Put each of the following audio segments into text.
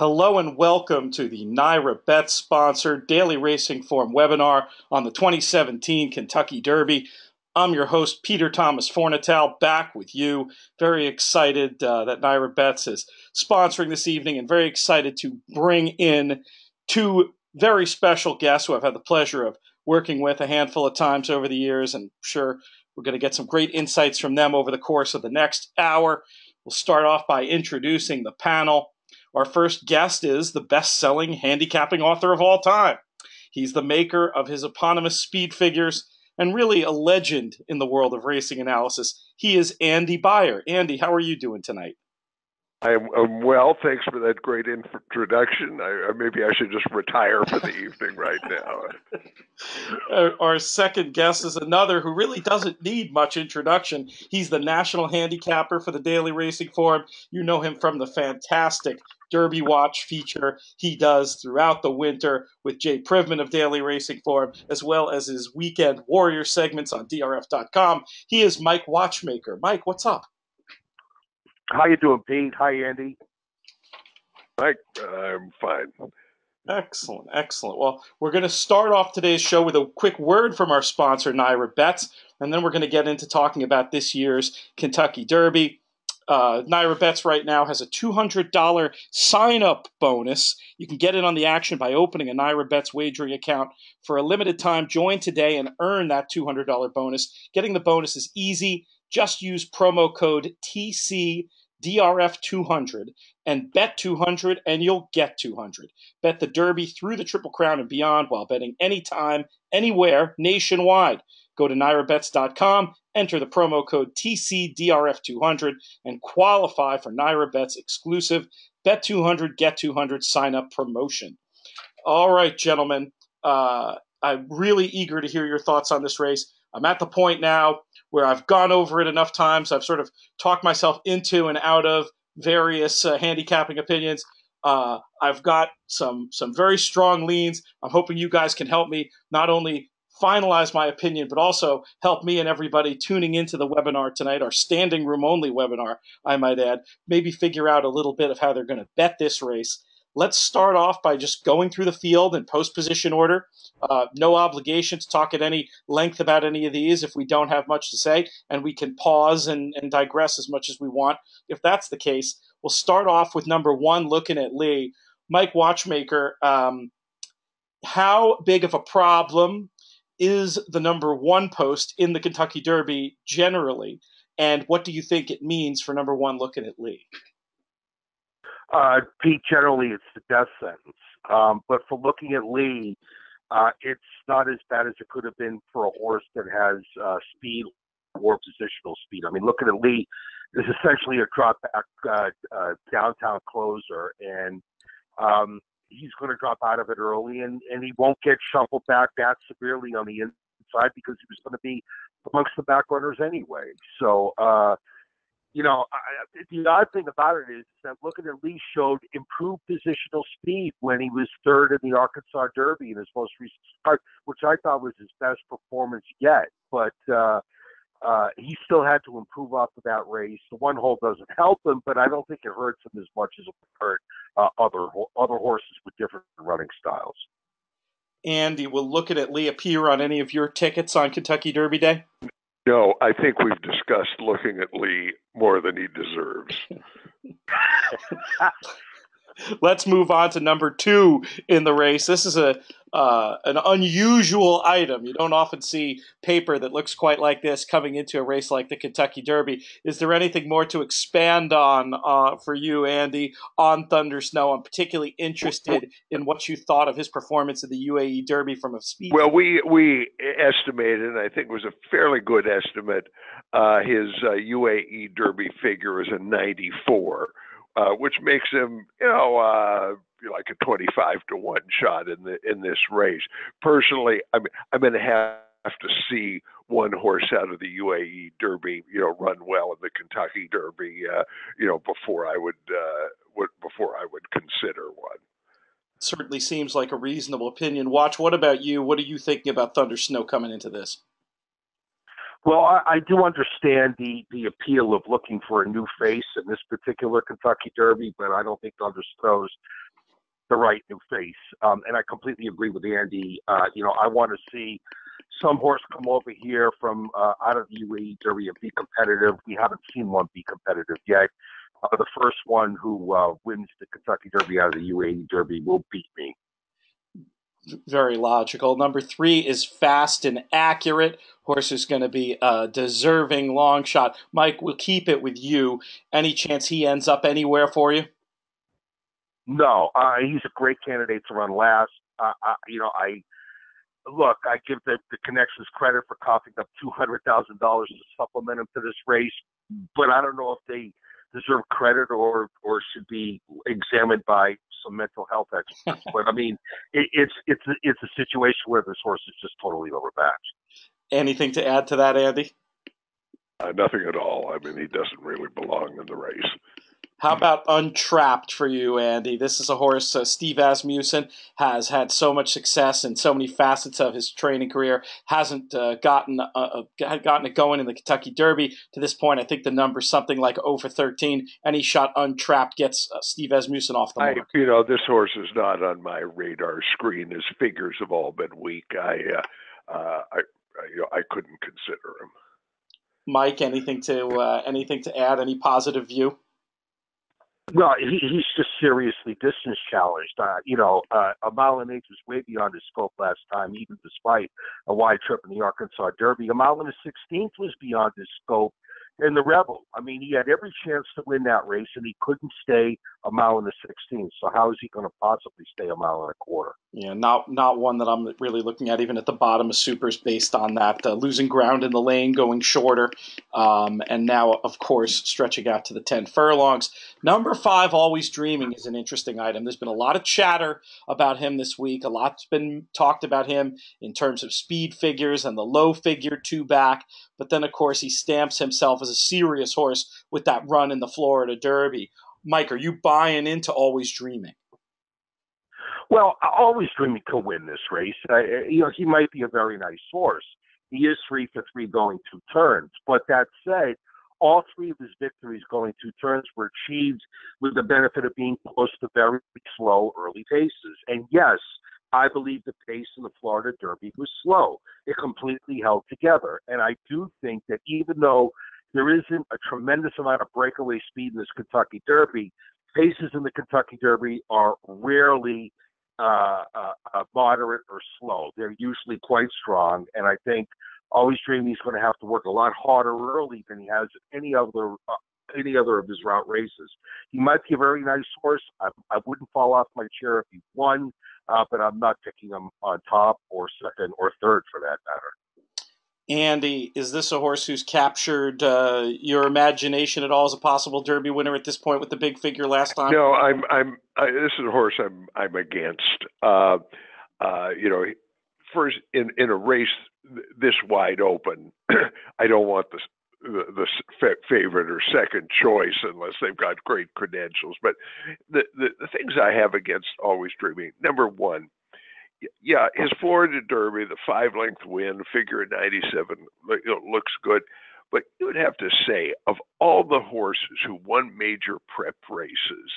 Hello and welcome to the NYRA Bet sponsored Daily Racing Form webinar on the 2017 Kentucky Derby. I'm your host, Peter Thomas Fornatale, back with you. Very excited uh, that NYRA Bets is sponsoring this evening and very excited to bring in two very special guests who I've had the pleasure of working with a handful of times over the years. And I'm sure we're going to get some great insights from them over the course of the next hour. We'll start off by introducing the panel. Our first guest is the best selling handicapping author of all time. He's the maker of his eponymous speed figures and really a legend in the world of racing analysis. He is Andy Beyer. Andy, how are you doing tonight? I'm, I'm, well. Thanks for that great introduction. I, maybe I should just retire for the evening right now. Our second guest is another who really doesn't need much introduction. He's the national handicapper for the Daily Racing Form. You know him from the fantastic Derby Watch feature he does throughout the winter with Jay Privman of Daily Racing Form, as well as his weekend warrior segments on DRF.com. He is Mike Watchmaker. Mike, what's up? How you doing, Pete? Hi, Andy. Mike, I'm fine. Excellent, excellent. Well, we're going to start off today's show with a quick word from our sponsor, NYRA Bets, and then we're going to get into talking about this year's Kentucky Derby. Uh, NYRA Bets right now has a $200 sign up bonus. You can get in on the action by opening a NYRA Bets wagering account for a limited time. Join today and earn that $200 bonus. Getting the bonus is easy. Just use promo code TCDRF200 and bet 200 and you'll get 200. Bet the Derby through the Triple Crown and beyond while betting anytime, anywhere, nationwide. Go to NYRABets.com, enter the promo code TCDRF200, and qualify for NYRA Bets exclusive Bet 200, Get 200 sign up promotion. All right, gentlemen. Uh, I'm really eager to hear your thoughts on this race. I'm at the point now where I've gone over it enough times. I've sort of talked myself into and out of various uh, handicapping opinions. Uh, I've got some some very strong leans. I'm hoping you guys can help me not only finalize my opinion, but also help me and everybody tuning into the webinar tonight, our standing room only webinar, I might add, maybe figure out a little bit of how they're going to bet this race. Let's start off by just going through the field in post position order. Uh, no obligation to talk at any length about any of these if we don't have much to say, and we can pause and, and digress as much as we want. If that's the case, we'll start off with number one, Lookin At Lee. Mike Watchmaker, um, how big of a problem is the number one post in the Kentucky Derby generally? And what do you think it means for number one Lookin At Lee? Uh, Pete, generally it's the death sentence. Um, but for Lookin At Lee, uh, it's not as bad as it could have been for a horse that has uh, speed or positional speed. I mean, Lookin At Lee is essentially a drop back uh, uh, downtown closer, and um, he's going to drop out of it early, and, and he won't get shuffled back that severely on the inside because he was going to be amongst the back runners anyway. So, uh, you know, I, the odd thing about it is that Lookin At Lee showed improved positional speed when he was third in the Arkansas Derby in his most recent start, which I thought was his best performance yet. But uh, uh, he still had to improve off of that race. The one hole doesn't help him, but I don't think it hurts him as much as it hurt uh, other other horses with different running styles. Andy, will Lookin At Lee appear on any of your tickets on Kentucky Derby Day? No, I think we've discussed Lookin At Lee more than he deserves. Let's move on to number two in the race. This is a uh, an unusual item. You don't often see paper that looks quite like this coming into a race like the Kentucky Derby. Is there anything more to expand on uh, for you, Andy, on Thunder Snow? I'm particularly interested in what you thought of his performance in the UAE Derby from a speed. Well, we we estimated, and I think it was a fairly good estimate. Uh, his UAE uh, Derby figure is a 94 uh, which makes him, you know, uh, like a 25 to one shot in the in this race. Personally, I'm I'm going to have to see one horse out of the UAE Derby, you know, run well in the Kentucky Derby, uh, you know, before I would, uh, would before I would consider one. Certainly seems like a reasonable opinion. Watch. What about you? What are you thinking about Thunder Snow coming into this? Well, I, I do understand the the appeal of looking for a new face in this particular Kentucky Derby, but I don't think Thunder Snow's the right new face. Um, and I completely agree with Andy. Uh, you know, I want to see some horse come over here from uh, out of the UAE Derby and be competitive. We haven't seen one be competitive yet. Uh, the first one who uh, wins the Kentucky Derby out of the UAE Derby will beat me. Very logical. Number three is fast and accurate. Horse is going to be a deserving long shot. Mike, we'll keep it with you. Any chance he ends up anywhere for you? No, uh, he's a great candidate to run last. Uh, I, you know, I look. I give the, the connections credit for coughing up two hundred thousand dollars to supplement him to this race, but I don't know if they deserve credit or or should be examined by some mental health experts. but I mean, it, it's it's it's a situation where this horse is just totally overmatched. Anything to add to that, Andy? Uh, nothing at all. I mean, he doesn't really belong in the race. How about Untrapped for you, Andy? This is a horse uh, Steve Asmussen has had so much success in so many facets of his training career. Hasn't uh, gotten uh, uh gotten it going in the Kentucky Derby to this point. I think the number's something like over 13. Any shot Untrapped gets uh, Steve Asmussen off the mark. I, you know, this horse is not on my radar screen. His figures have all been weak. I, uh, I, you know, I couldn't consider him. Mike, anything to anything to add? Any positive view? Well, he, he's just seriously distance challenged. Uh, you know, uh, a mile and eight was way beyond his scope last time, even despite a wide trip in the Arkansas Derby. A mile and a sixteenth was beyond his scope in the Rebel. I mean, he had every chance to win that race, and he couldn't stay a mile and a sixteenth. So how is he going to possibly stay a mile and a quarter? Yeah, not not one that I'm really looking at even at the bottom of supers based on that uh, losing ground in the lane, going shorter, um, and now of course stretching out to the ten furlongs. Number five, always dreaming, is an interesting item. There's been a lot of chatter about him this week. A lot's been talked about him in terms of speed figures and the low figure two back. But then of course he stamps himself as a serious horse with that run in the Florida Derby. Mike, are you buying into always dreaming? Well, always dreaming could win this race. Uh, you know, he might be a very nice horse. He is three for three going two turns. But that said, all three of his victories going two turns were achieved with the benefit of being close to very slow early paces. And yes, I believe the pace in the Florida Derby was slow. It completely held together. And I do think that even though there isn't a tremendous amount of breakaway speed in this Kentucky Derby, paces in the Kentucky Derby are rarely uh, uh, uh, moderate or slow. They're usually quite strong, and I think Always Dream he's going to have to work a lot harder early than he has any other uh, any other of his route races. He might be a very nice horse. I, I wouldn't fall off my chair if he won, uh, but I'm not picking him on top or second or third for that matter. Andy, is this a horse who's captured uh, your imagination at all as a possible Derby winner at this point with the big figure last time? No, I'm. I'm. I, this is a horse I'm. I'm against. Uh, uh, you know, first in in a race this wide open, I don't want the the, the favorite or second choice unless they've got great credentials. But the, the the things I have against always dreaming. Number one, yeah, his Florida Derby, the five length win, figure at 97, you know, looks good. But you would have to say, of all the horses who won major prep races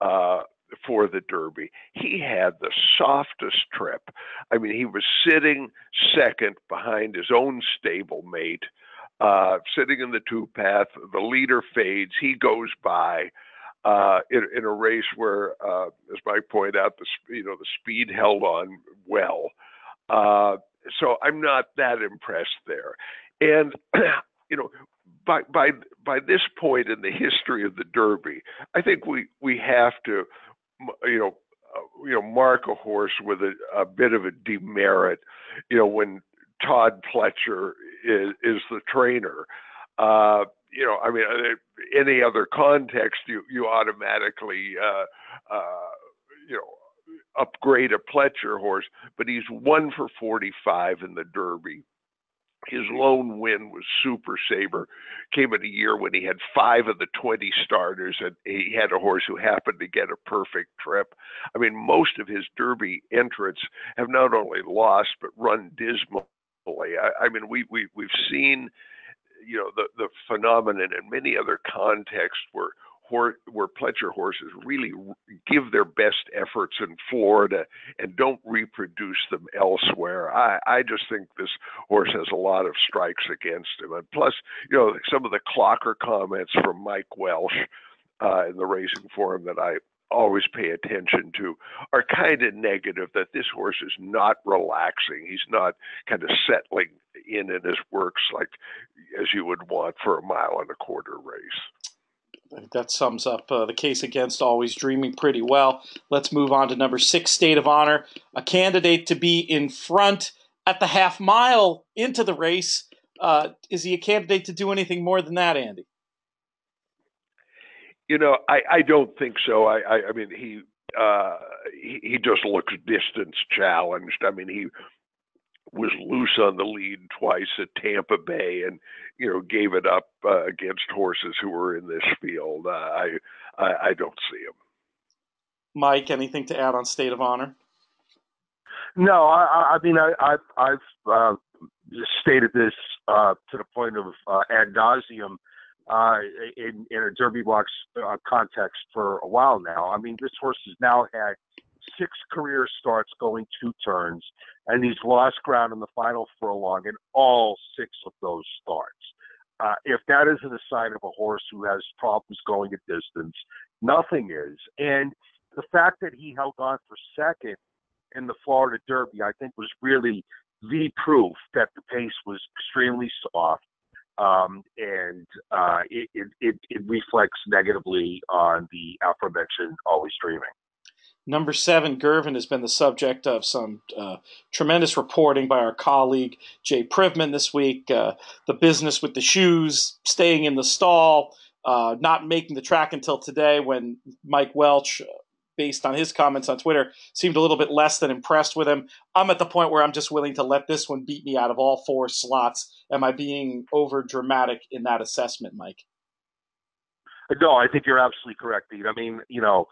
uh, for the Derby, he had the softest trip. I mean, he was sitting second behind his own stablemate, uh, sitting in the two path. The leader fades, he goes by uh, in, in, a race where, uh, as Mike pointed out, the you know the speed held on well. Uh, so I'm not that impressed there, and you know. By, by by this point in the history of the Derby, I think we we have to, you know, uh, you know, mark a horse with a, a bit of a demerit. You know, when Todd Pletcher is is the trainer, uh, you know, I mean, uh, any other context, you you automatically, uh, uh, you know, upgrade a Pletcher horse. But he's one for 45 in the Derby. His lone win was Super Saver. Came in a year when he had five of the 20 starters, and he had a horse who happened to get a perfect trip. I mean, most of his Derby entrants have not only lost but run dismally. I, I mean, we we we've seen you know the the phenomenon in many other contexts where where Pletcher horses really give their best efforts in Florida and don't reproduce them elsewhere. I, I just think this horse has a lot of strikes against him. And plus, you know, some of the clocker comments from Mike Welsch uh, in the Racing Form that I always pay attention to are kind of negative that this horse is not relaxing. He's not kind of settling in in his works like as you would want for a mile and a quarter race. That sums up uh, the case against Always Dreaming pretty well. Let's move on to number six, State of Honor, a candidate to be in front at the half mile into the race. Uh, is he a candidate to do anything more than that, Andy? You know, I, I don't think so. I, I, I mean, he, uh, he he just looks distance challenged. I mean, he was loose on the lead twice at Tampa Bay, and you know gave it up uh, against horses who were in this field. Uh, I, I I don't see him. Mike, anything to add on State of Honor? No, I, I mean I, I've I've uh, stated this uh, to the point of uh, ad nauseum uh, in, in a Derby box uh, context for a while now. I mean, this horse has now had six career starts going two turns, and he's lost ground in the final furlong in all six of those starts. Uh, if that isn't a sign of a horse who has problems going a distance, nothing is. And the fact that he held on for second in the Florida Derby, I think, was really the proof that the pace was extremely soft um, and uh, it, it, it, reflects negatively on the aforementioned Always Dreaming. Number seven, Girvin has been the subject of some uh, tremendous reporting by our colleague Jay Privman this week. Uh, the business with the shoes, staying in the stall, uh, not making the track until today when Mike Welsch based on his comments on Twitter, seemed a little bit less than impressed with him. I'm at the point where I'm just willing to let this one beat me out of all four slots. Am I being over dramatic in that assessment, Mike? No, I think you're absolutely correct, Pete. I mean, you know,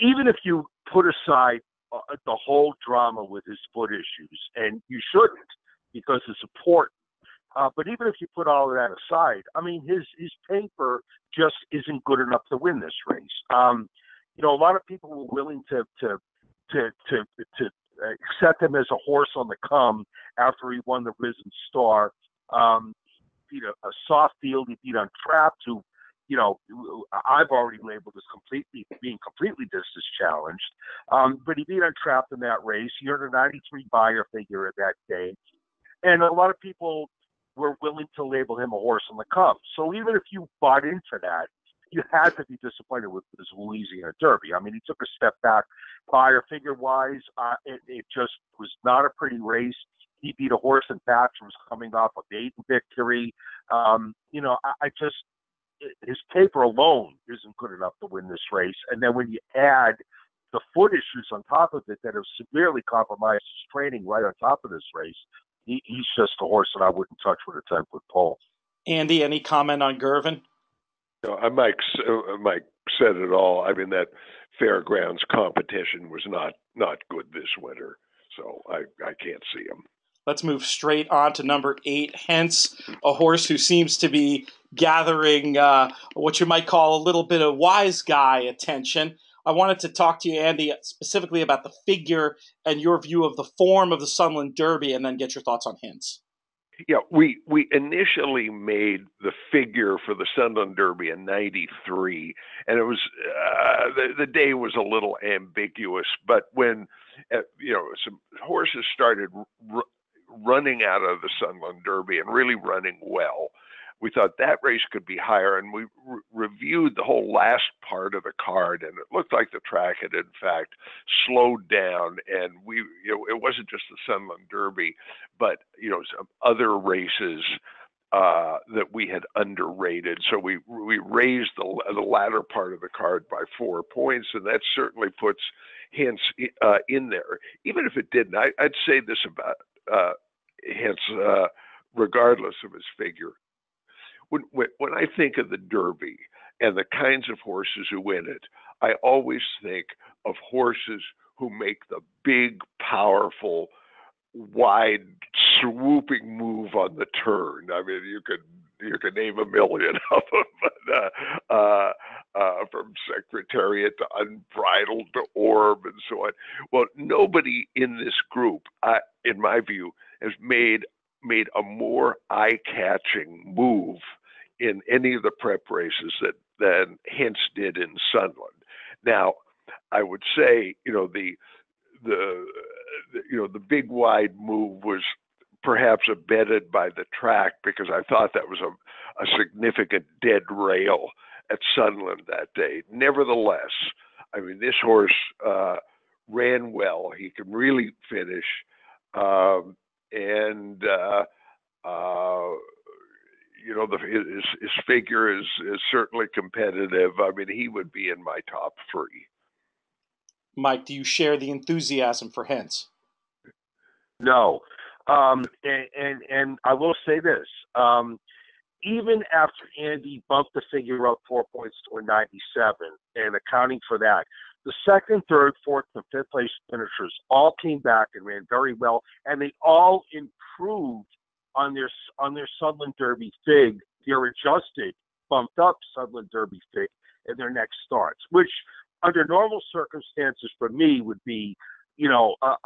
even if you put aside uh, the whole drama with his foot issues, and you shouldn't because it's important. Uh, but even if you put all of that aside, I mean, his his paper just isn't good enough to win this race. Um, you know, a lot of people were willing to to to to to accept him as a horse on the come after he won the Risen Star. Um, beat a, a soft field. He beat Untrapped, who, you know, I've already labeled as completely being completely distance challenged. Um, but he beat Untrapped in that race. He earned a 93 Beyer figure at that day, and a lot of people were willing to label him a horse on the come. So even if you bought into that, you had to be disappointed with this Louisiana Derby. I mean, he took a step back Beyer figure wise. Uh, it, it just was not a pretty race. He beat a horse and Thatcher was coming off a maiden victory. Um, you know, I, I just his paper alone isn't good enough to win this race. And then when you add the foot issues on top of it that have severely compromised his training right on top of this race, he, he's just a horse that I wouldn't touch with a ten foot pole. Andy, any comment on Girvin? No, Mike, uh, Mike said it all. I mean that fairgrounds competition was not not good this winter, so I I can't see him. Let's move straight on to number eight. Hence, a horse who seems to be gathering uh, what you might call a little bit of wise guy attention. I wanted to talk to you, Andy, specifically about the figure and your view of the form of the Sunland Derby, and then get your thoughts on Hence. Yeah, we we initially made the figure for the Sunland Derby in '93, and it was uh, the the day was a little ambiguous. But when uh, you know some horses started r- running out of the Sunland Derby and really running well, we thought that race could be higher, and we re- reviewed the whole last part of the card, and it looked like the track had in fact slowed down, and we you know it wasn't just the Sunland Derby, but you know some other races uh, that we had underrated. So we we raised the the latter part of the card by four points, and that certainly puts Hence uh, in there. Even if it didn't, I, would say this about uh, uh, regardless of his figure when, when I think of the Derby and the kinds of horses who win it, I always think of horses who make the big, powerful, wide, swooping move on the turn. I mean, you could you could name a million of them, but uh, uh, uh, from Secretariat to Unbridled to Orb and so on. Well, nobody in this group, in my view, has made made a more eye-catching move in any of the prep races that than Hence did in Sunland. Now, I would say, you know, the the you know the big wide move was perhaps abetted by the track because I thought that was a, a significant dead rail at Sunland that day. Nevertheless, I mean this horse uh, ran well. He can really finish, um, and uh, uh, you know the, his his figure is is certainly competitive. I mean he would be in my top three. Mike, do you share the enthusiasm for Hence? No, um, and, and, and I will say this: um, even after Andy bumped the figure up four points to a 97, and accounting for that, the second, third, fourth, and fifth place finishers all came back and ran very well, and they all improved on their on their Sunland Derby fig, their adjusted, bumped up Sunland Derby fig in their next starts, which under normal circumstances for me would be you know, uh,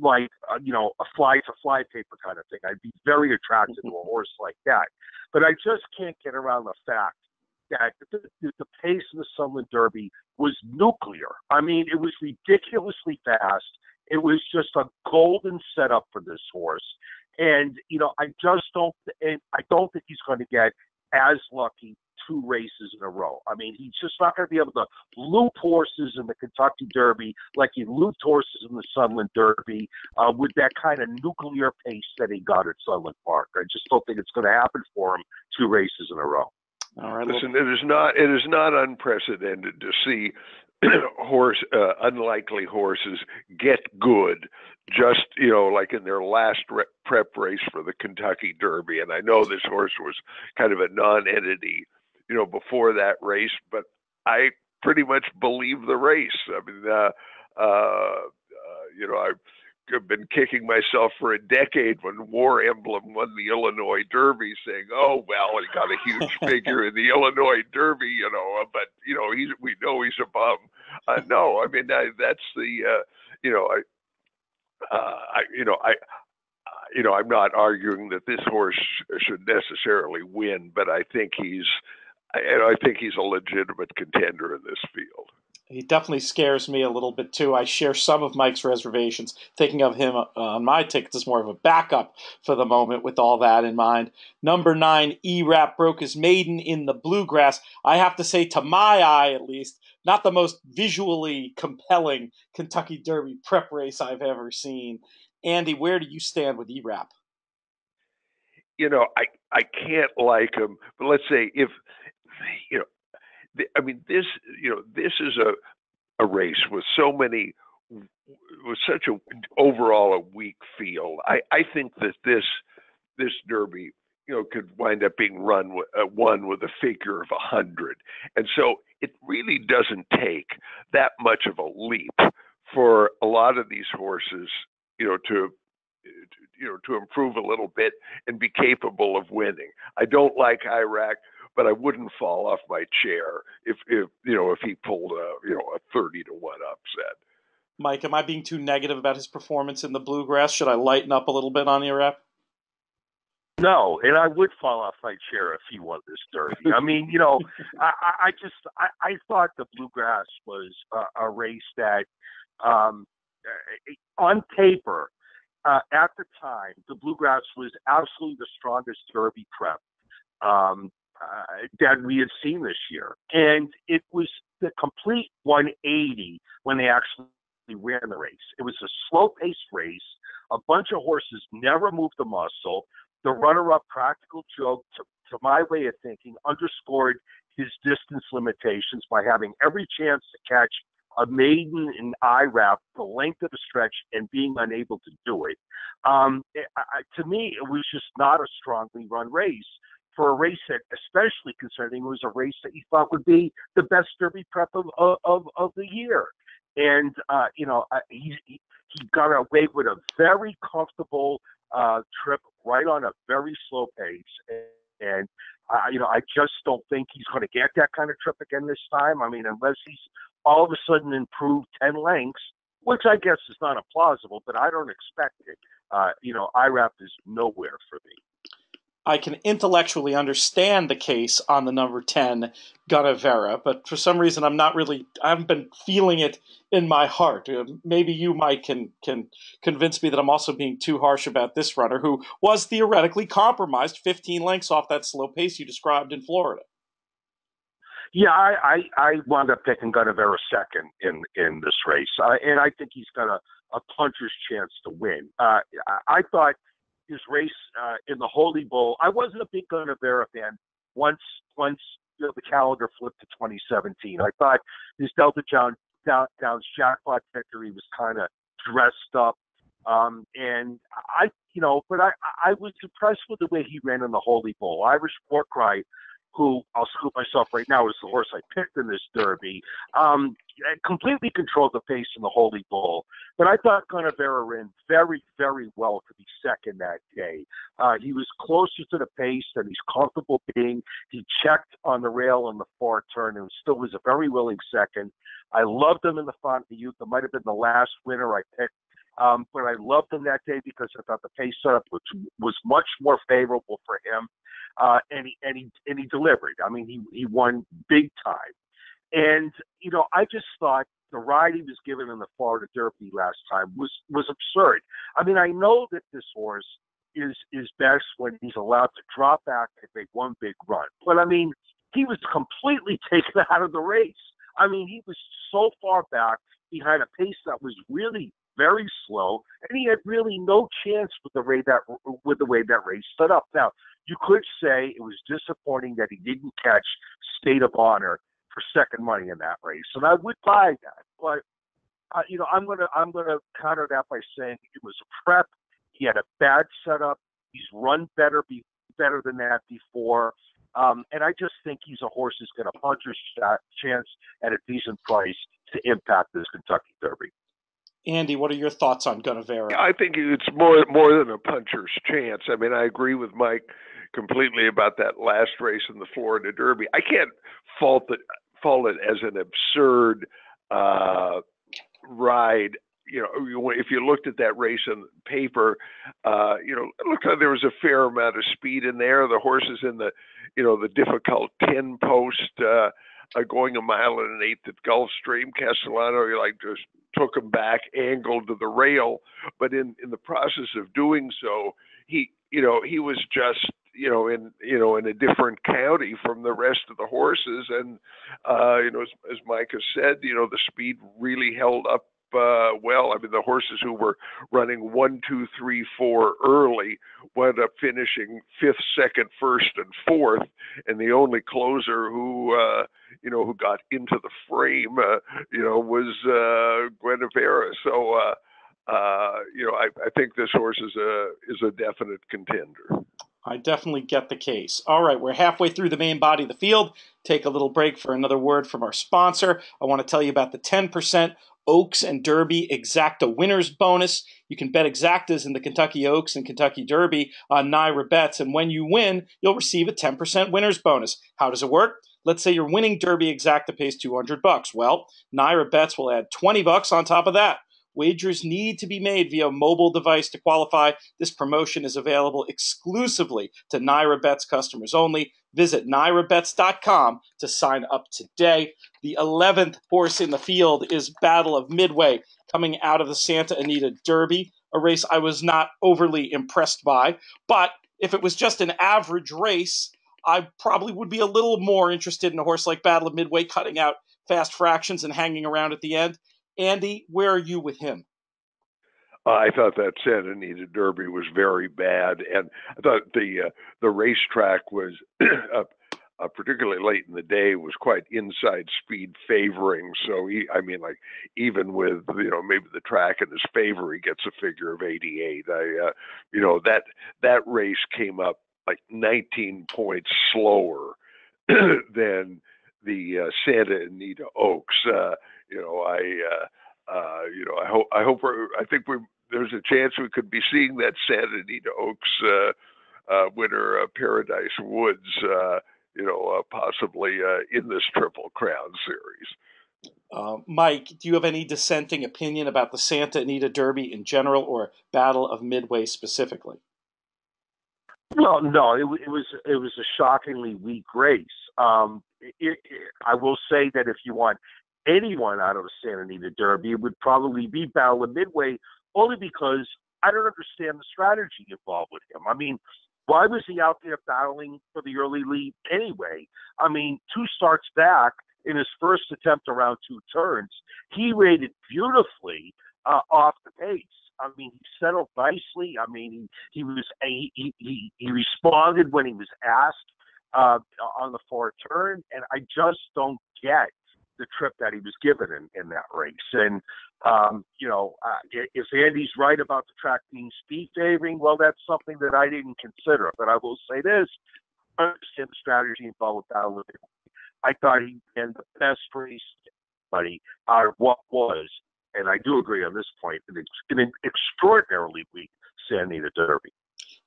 like you know, a fly to fly paper kind of thing. I'd be very attracted to a horse like that, but I just can't get around the fact that the, the, pace of the Sunland Derby was nuclear. I mean, it was ridiculously fast. It was just a golden setup for this horse, and you know, I just don't, and I don't think he's going to get as lucky two races in a row. I mean, he's just not going to be able to loop horses in the Kentucky Derby like he looped horses in the Sunland Derby uh, with that kind of nuclear pace that he got at Sunland Park. I just don't think it's going to happen for him two races in a row. All right. Listen, it is not it is not unprecedented to see horse uh, unlikely horses get good just you know like in their last re- prep race for the Kentucky Derby and I know this horse was kind of a non-entity you know, before that race, but I pretty much believe the race. I mean, uh, uh, uh, you know, I've been kicking myself for a decade when War Emblem won the Illinois Derby, saying, "Oh well, he got a huge figure in the Illinois Derby," you know, but you know, he's we know he's a bum. Uh, no, I mean I, that's the, uh, you know, I, uh, I, you know, I, you know, I'm not arguing that this horse should necessarily win, but I think he's and I think he's a legitimate contender in this field. He definitely scares me a little bit too. I share some of Mike's reservations, thinking of him uh, on my tickets as more of a backup for the moment with all that in mind. Number nine, Irap broke his maiden in the bluegrass. I have to say, to my eye at least, not the most visually compelling Kentucky Derby prep race I've ever seen. Andy, where do you stand with Irap? You know, I I can't like him, but let's say if you know, I mean, this, you know, this is a, a race with so many, with such a overall a weak field. I, I think that this, this Derby, you know, could wind up being run uh, one with a figure of a hundred, and so it really doesn't take that much of a leap for a lot of these horses, you know, to you know to improve a little bit and be capable of winning. I don't like Irap but I wouldn't fall off my chair if, if you know if he pulled a you know a thirty to one upset. Mike, am I being too negative about his performance in the bluegrass? Should I lighten up a little bit on Irap? No, and I would fall off my chair if he won this derby. I mean, you know, I, I just I, I thought the bluegrass was a, a race that, um, on paper, uh, at the time, the bluegrass was absolutely the strongest derby prep um, uh, that we had seen this year. And it was the complete 180 when they actually ran the race. It was a slow paced race. A bunch of horses never moved the muscle. The runner up practical joke, to, to my way of thinking, underscored his distance limitations by having every chance to catch a maiden in Irap the length of the stretch and being unable to do it. Um, it I, to me, it was just not a strongly run race for a race that, especially concerning, was a race that you thought would be the best Derby prep of of, of the year. And uh, you know, he he got away with a very comfortable uh, trip right on a very slow pace. And uh, you know, I just don't think he's going to get that kind of trip again this time. I mean, unless he's all of a sudden improved ten lengths, which I guess is not implausible, but I don't expect it. Uh, you know, Irap is nowhere for me. I can intellectually understand the case on the number 10 Gunnevera, but for some reason I'm not really I haven't been feeling it in my heart. Uh, maybe you Mike can can convince me that I'm also being too harsh about this runner who was theoretically compromised 15 lengths off that slow pace you described in Florida. Yeah, I I, I wound up picking Gunnevera second in in this race, uh, and I think he's got a, a puncher's chance to win. Uh, I, I thought his race uh, in the Holy Bull. I wasn't a big Gunnevera fan once once you know, the calendar flipped to 2017. I thought his Delta John down, Downs jackpot victory was kind of dressed up, um, and I you know, but I I was impressed with the way he ran in the Holy Bull. Irish War Cry who I'll scoop myself right now is the horse I picked in this Derby, um, completely controlled the pace in the Holy Bull. But I thought Gunnevera ran very, very well to be second that day. Uh, he was closer to the pace than he's comfortable being. He checked on the rail in the far turn and still was a very willing second. I loved him in the Font of Youth. It might have been the last winner I picked um, but I loved him that day because I thought the pace setup was was much more favorable for him, uh, and he and he and he delivered. I mean, he he won big time, and you know, I just thought the ride he was given in the Florida Derby last time was was absurd. I mean, I know that this horse is is best when he's allowed to drop back and make one big run, but I mean, he was completely taken out of the race. I mean, he was so far back behind a pace that was really very slow, and he had really no chance with the way that with the way that race set up. Now, you could say it was disappointing that he didn't catch State of Honor for second money in that race, and I would buy that. But uh, you know, I'm gonna I'm gonna counter that by saying it was a prep. He had a bad setup. He's run better be better than that before. Um, and I just think he's a horse who's going to punch his shot, chance at a decent price to impact this Kentucky Derby. Andy, what are your thoughts on Gunnevera? I think it's more more than a puncher's chance. I mean, I agree with Mike completely about that last race in the Florida Derby. I can't fault it fault it as an absurd uh, ride. You know, if you looked at that race on paper, uh, you know, it looked like there was a fair amount of speed in there. The horses in the, you know, the difficult ten post. Uh, uh, going a mile and an eighth at Gulfstream. Castellano, you're like just took him back, angled to the rail, but in in the process of doing so, he you know he was just you know in you know in a different county from the rest of the horses, and uh, you know as, as Mike has said, you know the speed really held up uh, well. I mean, the horses who were running one, two, three, four early wound up finishing fifth, second, first, and fourth, and the only closer who uh, you know who got into the frame, uh, you know, was uh, Gunnevera. So. Uh, uh, you know, I, I think this horse is a is a definite contender. I definitely get the case. All right, we're halfway through the main body of the field. Take a little break for another word from our sponsor. I want to tell you about the 10% Oaks and Derby Exacta winners bonus. You can bet exactas in the Kentucky Oaks and Kentucky Derby on NYRA bets, and when you win, you'll receive a 10% winners bonus. How does it work? Let's say your winning Derby Exacta pays 200 bucks. Well, NYRA bets will add 20 bucks on top of that. Wagers need to be made via mobile device to qualify. This promotion is available exclusively to NYRA Bets customers only. Visit NYRABets.com to sign up today. The 11th horse in the field is Battle of Midway, coming out of the Santa Anita Derby, a race I was not overly impressed by. But if it was just an average race, I probably would be a little more interested in a horse like Battle of Midway, cutting out fast fractions and hanging around at the end. Andy, where are you with him? Uh, I thought that Santa Anita Derby was very bad, and I thought the uh, the racetrack was, uh, uh, particularly late in the day, was quite inside speed favoring. So he, I mean, like even with you know maybe the track in his favor, he gets a figure of 88. I, uh, you know that that race came up like 19 points slower than the uh, Santa Anita Oaks. Uh, you know, I, uh, you know, I hope, I hope, we're, I think we're, there's a chance we could be seeing that Santa Anita Oaks uh, uh, winner uh, Paradise Woods, uh, you know, uh, possibly uh, in this Triple Crown series. Uh, Mike, do you have any dissenting opinion about the Santa Anita Derby in general or Battle of Midway specifically? Well, no, it, it was it was a shockingly weak race. Um, it, it, I will say that if you want anyone out of the Santa Anita Derby, it would probably be Battle of Midway, only because I don't understand the strategy involved with him. I mean, why was he out there battling for the early lead anyway? I mean, two starts back in his first attempt around two turns, he rated beautifully uh, off the pace. I mean, he settled nicely. I mean, he, he was he, he he responded when he was asked uh, on the fourth turn, and I just don't get the trip that he was given in, in that race. And um, you know, uh, if Andy's right about the track being speed favoring, well, that's something that I didn't consider. But I will say this: I understand the strategy involved with I thought he ran the best race, buddy, out of what was and I do agree on this point, an, an extraordinarily weak Santa Anita Derby.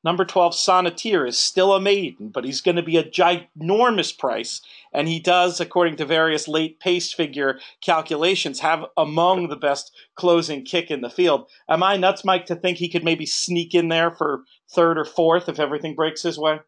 Number 12, Sonneteer, is still a maiden, but he's going to be a ginormous price. And he does, according to various late pace figure calculations, have among the best closing kick in the field. Am I nuts, Mike, to think he could maybe sneak in there for third or fourth if everything breaks his way?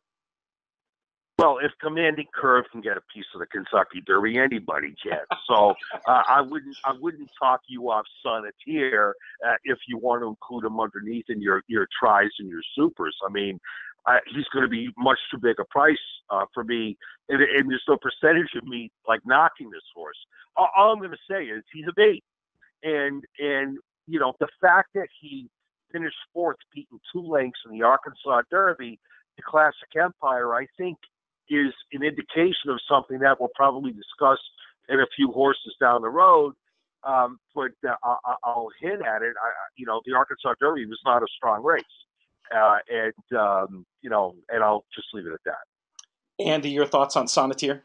Well, if Commanding Curve can get a piece of the Kentucky Derby, anybody can. So uh, I wouldn't I wouldn't talk you off Sonneteer uh, if you want to include him underneath in your your tries and your supers. I mean, uh, he's going to be much too big a price uh, for me, and, and there's no percentage of me like knocking this horse. All, all I'm going to say is he's a bait, and and you know the fact that he finished fourth, beating two lengths in the Arkansas Derby, the Classic Empire, I think is an indication of something that we'll probably discuss in a few horses down the road. Um, but uh, I, I'll hint at it. I, you know, the Arkansas Derby was not a strong race, uh, and um, you know, and I'll just leave it at that. Andy, your thoughts on Sonneteer?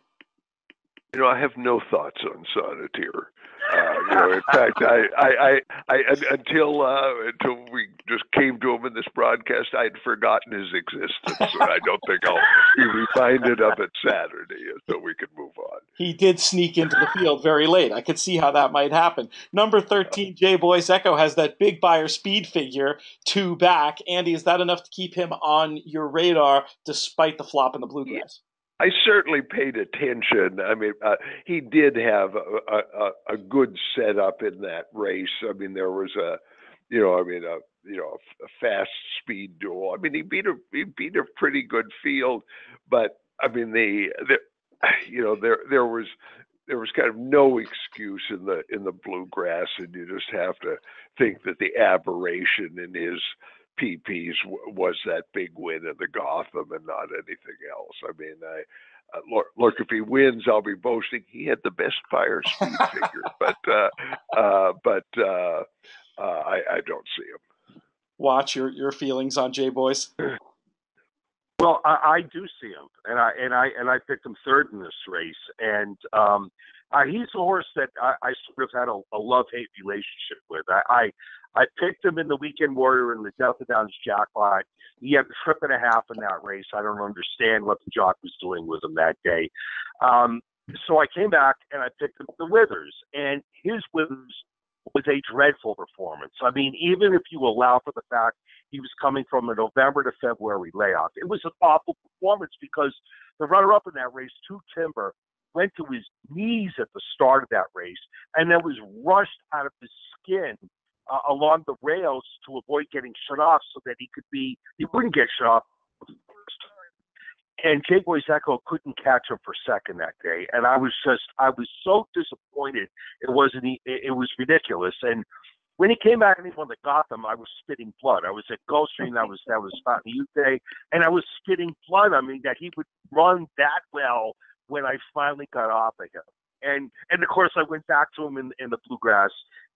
You know, I have no thoughts on Sonneteer. Uh, you know, in fact, I, I, I, I until uh, until we just came to him in this broadcast, I had forgotten his existence, and I don't think I'll be reminded of it Saturday, so we can move on. He did sneak into the field very late. I could see how that might happen. Number thirteen, J Boys Echo has that big Beyer speed figure two back. Andy, is that enough to keep him on your radar despite the flop in the bluegrass? I certainly paid attention. I mean, uh, he did have a, a, a good setup in that race. I mean, there was a, you know, I mean, a you know, a, fast speed duel. I mean, he beat a he beat a pretty good field, but I mean, the the, you know, there there was there was kind of no excuse in the in the bluegrass, and you just have to think that the aberration in his PPs was that big win in the Gotham and not anything else. I mean, I. Uh, look, look, if he wins, I'll be boasting he had the best Beyer speed figure, but uh, uh, but uh, uh, I, I don't see him. Watch your your feelings on J Boys. Well, I, I do see him, and I and I and I picked him third in this race, and um, uh, he's a horse that I, I sort of had a, a love hate relationship with. I, I I picked him in the Weekend Warrior in the Delta Downs Jackpot. He had a trip and a half in that race. I don't understand what the jock was doing with him that day. Um, so I came back and I picked up the Withers, and his Withers was a dreadful performance. I mean, even if you allow for the fact he was coming from a November to February layoff, it was an awful performance because the runner-up in that race, Two Timber, went to his knees at the start of that race and then was rushed out of his skin uh, along the rails to avoid getting shut off so that he could be, he wouldn't get shut off. And Boys Echo couldn't catch him for second that day. And I was just, I was so disappointed. It wasn't, it was ridiculous. And when he came back and he won the Gotham, I was spitting blood. I was at Gulfstream. That was that was Fountain Youth Day, and I was spitting blood. I mean, that he would run that well when I finally got off of him. And and of course, I went back to him in in the bluegrass,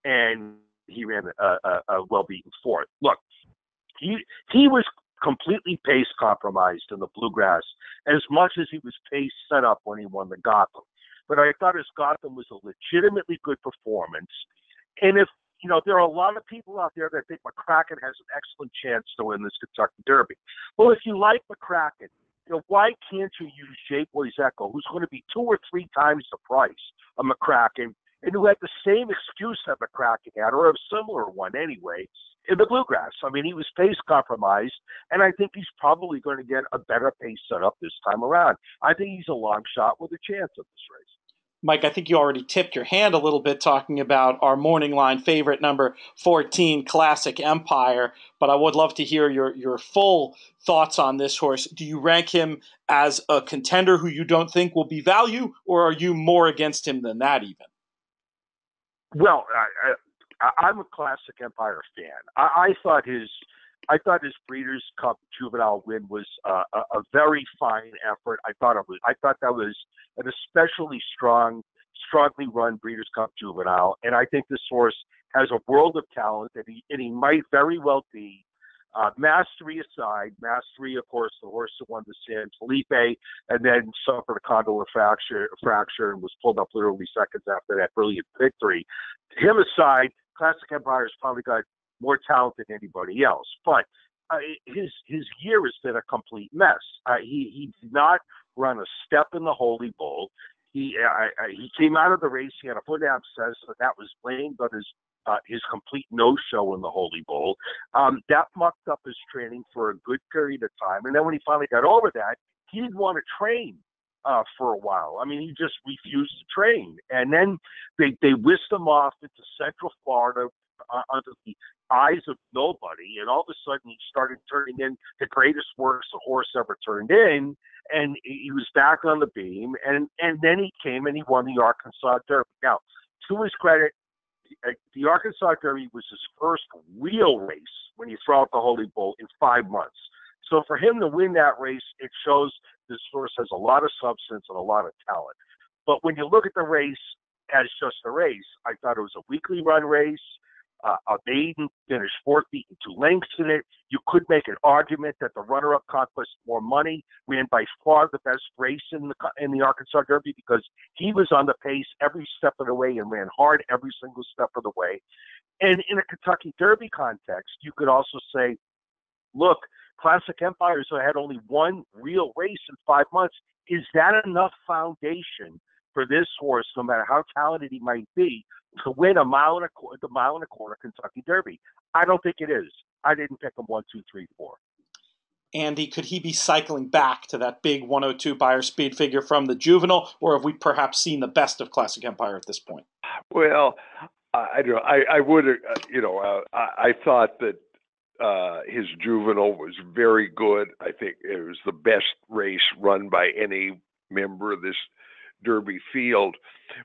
and he ran a, a, a well-beaten fourth. Look, he he was completely pace compromised in the bluegrass as much as he was pace set up when he won the Gotham. But I thought his Gotham was a legitimately good performance, and if you know, there are a lot of people out there that think McCraken has an excellent chance to win this Kentucky Derby. Well, if you like McCraken, you know, why can't you use Jay Echo, who's going to be two or three times the price of McCraken, and who had the same excuse that cracking had, or a similar one anyway, in the bluegrass. I mean, he was pace compromised, and I think he's probably going to get a better pace setup this time around. I think he's a long shot with a chance of this race. Mike, I think you already tipped your hand a little bit talking about our morning line favorite, number 14, Classic Empire. But I would love to hear your, your full thoughts on this horse. Do you rank him as a contender who you don't think will be value, or are you more against him than that, even? Well, I, I, I'm a Classic Empire fan. I, I thought his I thought his Breeders' Cup juvenile win was uh, a, a very fine effort. I thought it was. I thought that was an especially strong, strongly run Breeders' Cup juvenile, and I think this horse has a world of talent, and he and he might very well be. Uh, Mastery aside, Mastery, of course, the horse that won the San Felipe, and then suffered a condylar fracture, fracture and was pulled up literally seconds after that brilliant victory. Him aside, Classic Empire's probably got more talent than anybody else. But uh, his his year has been a complete mess. Uh, he he did not run a step in the Holy Bull. He uh, he came out of the race. He had a foot abscess, so that was blamed on his uh, his complete no show in the Holy Bull. Um, that mucked up his training for a good period of time. And then when he finally got over that, he didn't want to train uh, for a while. I mean, he just refused to train. And then they they whisked him off into Central Florida uh, under the eyes of nobody, and all of a sudden he started turning in the greatest works a horse ever turned in, and he was back on the beam, and and then he came and he won the Arkansas Derby. Now, to his credit, Uh, the Arkansas Derby was his first real race when he threw out the Holy Bull in five months. So for him to win that race, it shows this horse has a lot of substance and a lot of talent. But when you look at the race as just a race, I thought it was a weekly run race uh, a maiden finished fourth, beaten two lengths in it. You could make an argument that the runner-up Conquest Mo Money, ran by far the best race in the in the Arkansas Derby because he was on the pace every step of the way and ran hard every single step of the way. And in a Kentucky Derby context, you could also say, look, Classic Empires had only one real race in five months. Is that enough foundation for this horse, no matter how talented he might be, to win a mile and a quarter, the mile and a quarter Kentucky Derby. I don't think it is. I didn't pick him one, two, three, four. Andy, could he be cycling back to that big 102 Beyer speed figure from the juvenile, or have we perhaps seen the best of Classic Empire at this point? Well, I don't. I, I would. Uh, you know, uh, I, I thought that uh, his juvenile was very good. I think it was the best race run by any member of this Derby field.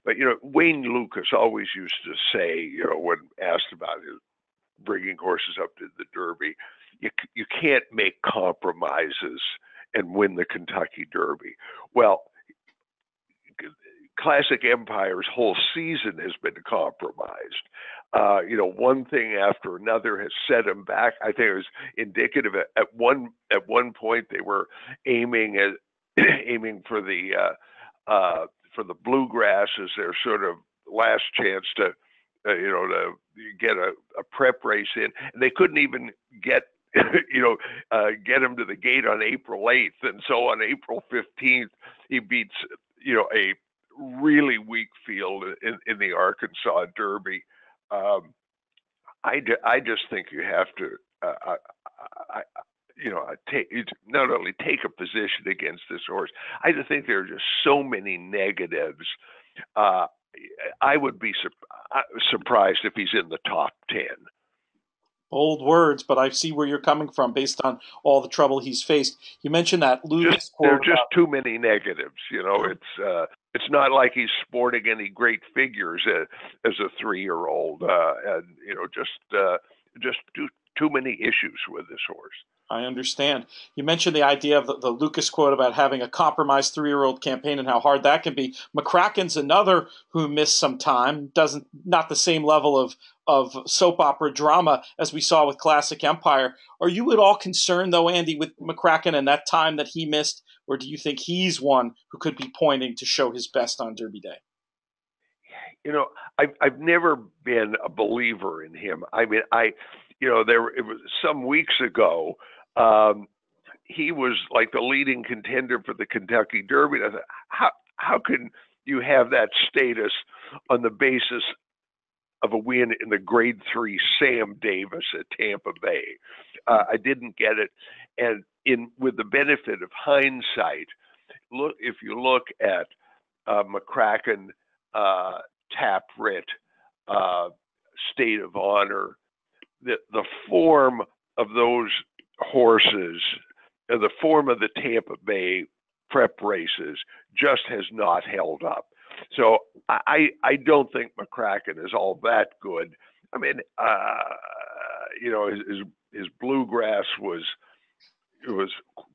But you know, Wayne Lukas always used to say, you know, when asked about his bringing horses up to the Derby, you you can't make compromises and win the Kentucky Derby. Well, Classic Empire's whole season has been compromised. Uh, you know, one thing after another has set him back. I think it was indicative. At, at one at one point, they were aiming at aiming for the uh, uh, for the bluegrass as their sort of last chance to, uh, you know, to get a, a prep race in. And they couldn't even get you know, uh, get him to the gate on April 8th. And so on April 15th, he beats, you know, a really weak field in, in the Arkansas Derby. Um, I, I just think you have to, uh, I, I, you know, take not only take a position against this horse. I just think there are just so many negatives. Uh, I would be su- uh, surprised if he's in the top ten. Bold words, but I see where you're coming from based on all the trouble he's faced. You mentioned that Lukas just, There are just too many negatives. You know, it's uh, it's not like he's sporting any great figures as, as a three year old, uh, and you know, just uh, just too too many issues with this horse. I understand. You mentioned the idea of the, the Lukas quote about having a compromised three-year-old campaign and how hard that can be. McCraken's another who missed some time. Doesn't not the same level of of soap opera drama as we saw with Classic Empire. Are you at all concerned though, Andy, with McCraken and that time that he missed, or do you think he's one who could be pointing to show his best on Derby Day? you know, I've I've never been a believer in him. I mean, I, you know, there it was some weeks ago. Um, he was like the leading contender for the Kentucky Derby. I thought, how how can you have that status on the basis of a win in the Grade Three Sam Davis at Tampa Bay? Uh, I didn't get it, and in with the benefit of hindsight, look if you look at uh, McCraken, uh, Tapwrit, uh, State of Honor, the the form of those horses uh, the form of the Tampa Bay prep races just has not held up. So I I don't think McCraken is all that good. I mean, uh, you know, his, his his bluegrass was it was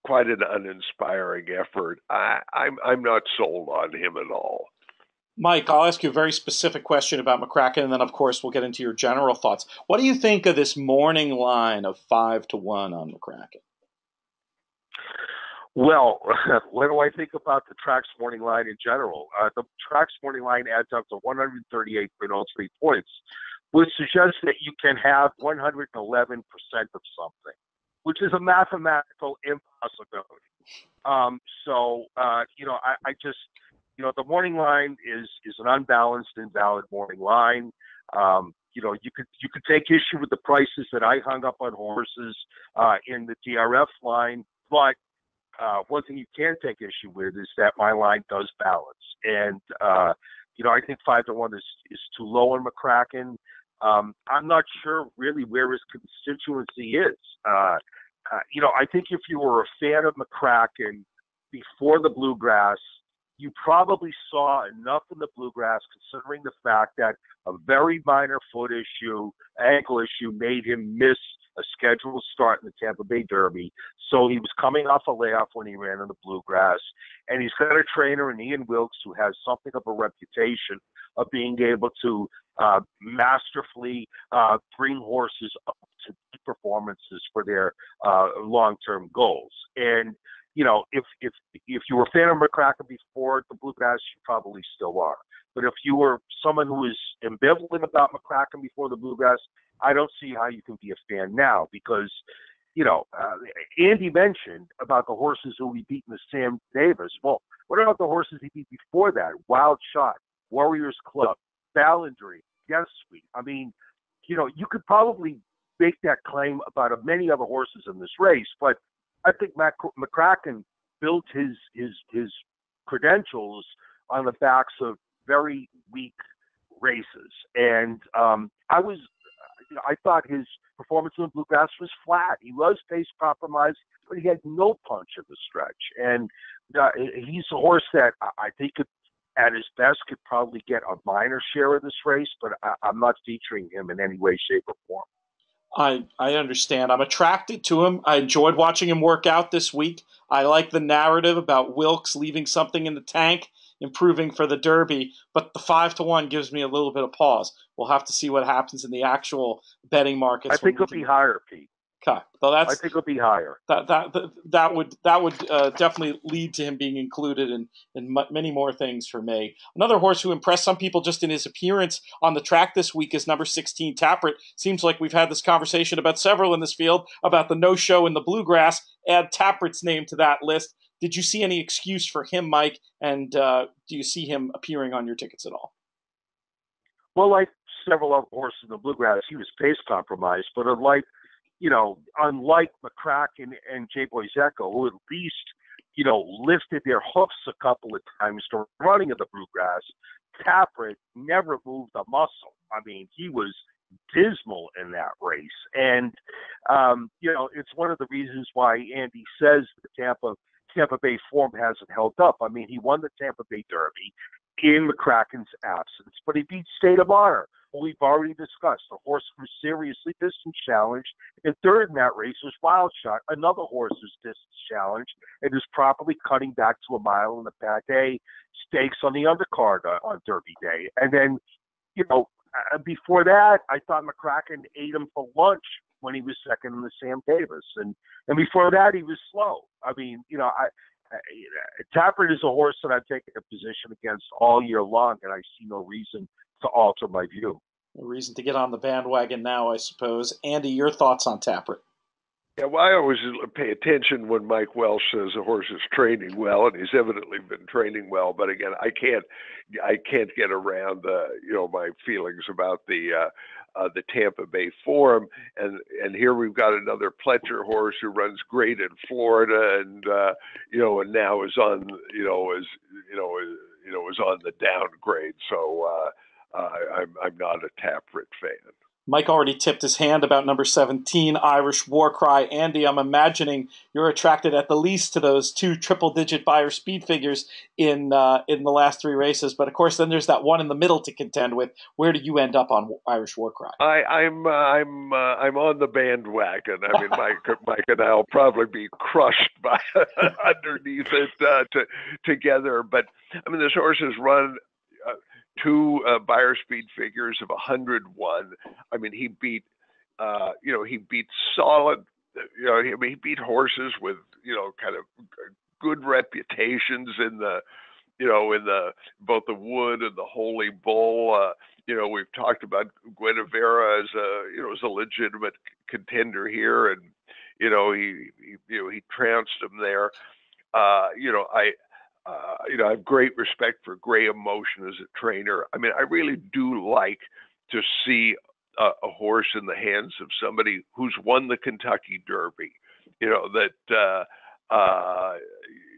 quite an uninspiring effort. I, I'm I'm not sold on him at all. Mike, I'll ask you a very specific question about McCraken, and then, of course, we'll get into your general thoughts. What do you think of this morning line of five to one on McCraken? Well, what do I think about the Trax morning line in general? Uh, the Trax morning line adds up to 138.03 points, which suggests that you can have 111% of something, which is a mathematical impossibility. Um, so, uh, you know, I, I just, you know, the morning line is is an unbalanced, invalid morning line. Um, you know, you could you could take issue with the prices that I hung up on horses uh, in the DRF line, but uh, one thing you can take issue with is that my line does balance, and uh, you know I think five to one is is too low on McCraken. Um, I'm not sure really where his constituency is. Uh, uh, you know, I think if you were a fan of McCraken before the bluegrass, you probably saw enough in the bluegrass, considering the fact that a very minor foot issue, ankle issue, made him miss a scheduled start in the Tampa Bay Derby. So he was coming off a layoff when he ran in the bluegrass. And he's got a trainer in Ian Wilkes who has something of a reputation of being able to uh, masterfully uh, bring horses up to performances for their uh, long-term goals. And you know, if if if you were a fan of McCraken before the Bluegrass, you probably still are. But if you were someone who is ambivalent about McCraken before the Bluegrass, I don't see how you can be a fan now because, you know, uh, Andy mentioned about the horses who beat in the Sam Davis. Well, what about the horses he beat before that? Wild Shot, Warriors Club, Ballandry, Yes Sweet. I mean, you know, you could probably make that claim about many other horses in this race, but I think Mac- McCraken built his his his credentials on the backs of very weak races, and um, I was you know, I thought his performance in the Bluegrass was flat. He was pace compromised, but he had no punch at the stretch. And uh, he's a horse that I think could, at his best could probably get a minor share of this race, but I, I'm not featuring him in any way, shape, or form. I I understand. I'm attracted to him. I enjoyed watching him work out this week. I like the narrative about Wilkes leaving something in the tank improving for the Derby, but the five to one gives me a little bit of pause. We'll have to see what happens in the actual betting markets. I think it'll be higher, Pete. Okay, so that's. I think it'll be higher. That that that, that would that would uh, definitely lead to him being included in in m- many more things for me. Another horse who impressed some people just in his appearance on the track this week is number sixteen Tapwrit. Seems like we've had this conversation about several in this field about the no show in the bluegrass. Add Tapwrit's name to that list. Did you see any excuse for him, Mike? And uh, do you see him appearing on your tickets at all? Well, like several other horses in the bluegrass, he was pace compromised, but unlike you know, unlike McCraken and J Boys Echo, who at least, you know, lifted their hoofs a couple of times during running of the bluegrass, Tapwrit never moved a muscle. I mean, he was dismal in that race. And um, you know, it's one of the reasons why Andy says the Tampa Tampa Bay form hasn't held up. I mean, he won the Tampa Bay Derby in McCraken's absence, but he beat State of Honor, we've already discussed. The horse was seriously distance challenged. And third in that race was Wild Shot, another horse who's distance challenged and is properly cutting back to a mile in the Pat Day stakes on the undercard uh, on Derby Day. And then, you know, uh, uh, before that, I thought McCraken ate him for lunch when he was second in the Sam Davis, and and before that he was slow. I mean, you know, I uh, Tapwrit is a horse that I've taken a position against all year long, and I see no reason to alter my view. No reason to get on the bandwagon now, I suppose. Andy, your thoughts on Tapwrit? Yeah, well, I always pay attention when Mike Welsch says a horse is training well, and he's evidently been training well. But again, I can't, I can't get around, uh, you know, my feelings about the uh, uh, the Tampa Bay Forum, and and here we've got another Pletcher horse who runs great in Florida, and uh, you know, and now is on, you know, is you know, is, you know, is on the downgrade. So uh, I'm I'm not a Tapwrit fan. Mike already tipped his hand about number 17, Irish War Cry. Andy, I'm imagining you're attracted at the least to those two triple digit Beyer speed figures in uh, in the last three races. But of course, then there's that one in the middle to contend with. Where do you end up on Irish War Cry? I, am I'm, uh, I'm uh, I'm on the bandwagon. I mean, Mike Mike and I'll probably be crushed by underneath it uh, to, together. But I mean, this horse has run two uh, Beyer speed figures of 101. I mean, he beat, uh, you know, he beat solid, you know, I mean, he beat horses with, you know, kind of good reputations in the, you know, in the both the Wood and the Holy Bull. Uh, you know, we've talked about Gunnevera as a, you know, as a legitimate contender here, and you know, he, he you know, he trounced him there. Uh, you know, I uh, you know, I have great respect for Graham Motion as a trainer. I mean, I really do like to see a, a horse in the hands of somebody who's won the Kentucky Derby. You know that uh, uh,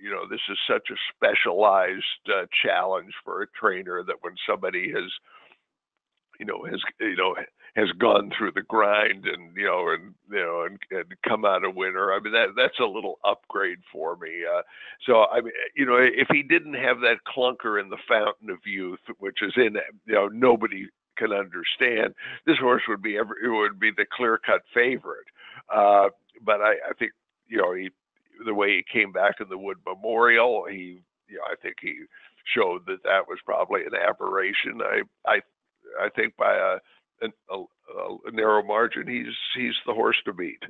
you know this is such a specialized uh, challenge for a trainer that when somebody has you know has you know has gone through the grind and you know and you know and, and come out a winner. I mean that that's a little upgrade for me. Uh, so I mean you know if he didn't have that clunker in the fountain of youth, which is in you know nobody can understand, this horse would be ever it would be the clear cut favorite. Uh, but I, I think you know he the way he came back in the Wood Memorial, he you know I think he showed that that was probably an aberration. I I I think by a a, a, a narrow margin, he's he's the horse to beat.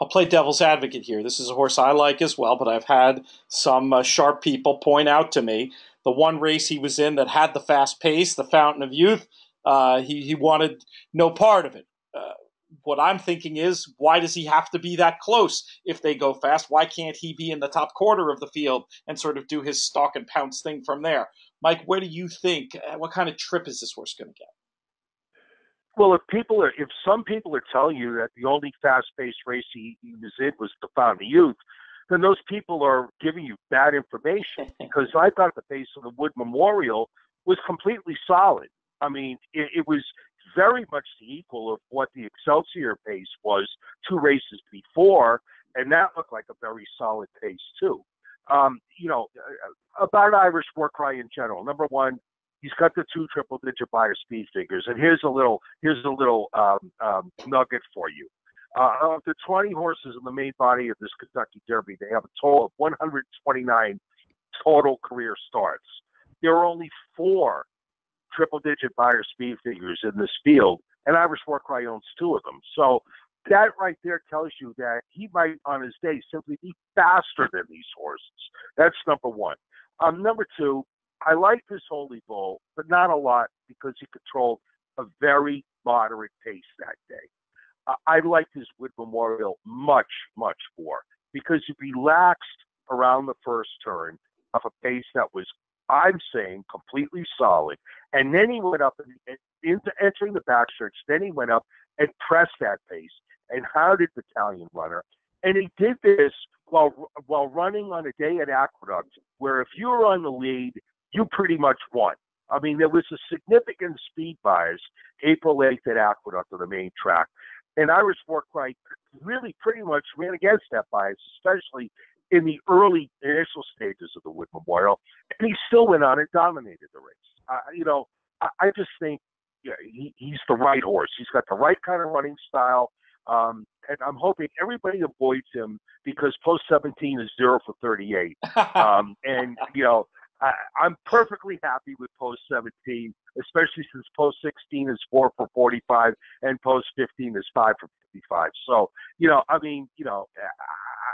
I'll play devil's advocate here. This is a horse I like as well, but I've had some uh, sharp people point out to me the one race he was in that had the fast pace, the Fountain of Youth. Uh, he he wanted no part of it. Uh, what I'm thinking is, why does he have to be that close if they go fast? Why can't he be in the top quarter of the field and sort of do his stalk and pounce thing from there? Mike, where do you think? Uh, what kind of trip is this horse going to get? Well, if people are, if some people are telling you that the only fast-paced race he, he was in was the Fountain of Youth, then those people are giving you bad information because I thought the pace of the Wood Memorial was completely solid. I mean, it, it was very much the equal of what the Excelsior pace was two races before, and that looked like a very solid pace too. Um, you know, about Irish War Cry in general. Number one, he's got the two triple digit Beyer speed figures. And here's a little here's a little um, um, nugget for you. Uh, of the 20 horses in the main body of this Kentucky Derby, they have a total of 129 total career starts. There are only four triple digit Beyer speed figures in this field, and Irish War Cry owns two of them. So that right there tells you that he might, on his day, simply be faster than these horses. That's number one. Um, number two, I like his Holy Bull, but not a lot because he controlled a very moderate pace that day. Uh, I liked his Wood Memorial much, much more because he relaxed around the first turn of a pace that was, I'm saying, completely solid. And then he went up and, into entering the backstretch. Then he went up and pressed that pace and hounded the Battalion Runner. And he did this while while running on a day at Aqueduct, where if you were on the lead you pretty much won. I mean, there was a significant speed bias April 8th at Aqueduct on the main track. And Irish War Cry really pretty much ran against that bias, especially in the early initial stages of the Wood Memorial. And he still went on and dominated the race. Uh, you know, I, I just think yeah, he, he's the right horse. He's got the right kind of running style. Um, and I'm hoping everybody avoids him because post 17 is zero for 38. um, and, you know, I, I'm perfectly happy with post 17, especially since post 16 is four for 45 and post 15 is five for 55. So, you know, I mean, you know,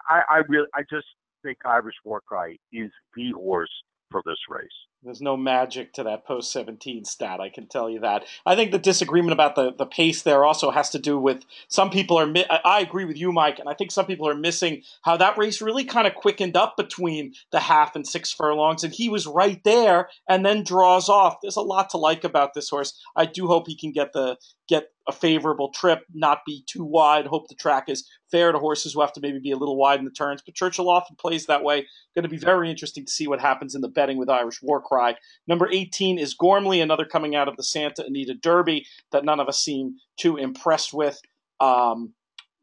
I, I really, I just, think Irish War Cry is the horse for this race. There's no magic to that post 17 stat, I can tell you that. I think the disagreement about the, the pace there also has to do with some people are. Mi- I agree with you, Mike, and I think some people are missing how that race really kind of quickened up between the half and six furlongs, and he was right there and then draws off. There's a lot to like about this horse. I do hope he can get the get a favorable trip, not be too wide. Hope the track is fair to horses who have to maybe be a little wide in the turns. But Churchill often plays that way. Going to be very interesting to see what happens in the betting with Irish War Cry. Number 18 is Gormley, another coming out of the Santa Anita Derby that none of us seem too impressed with. Um,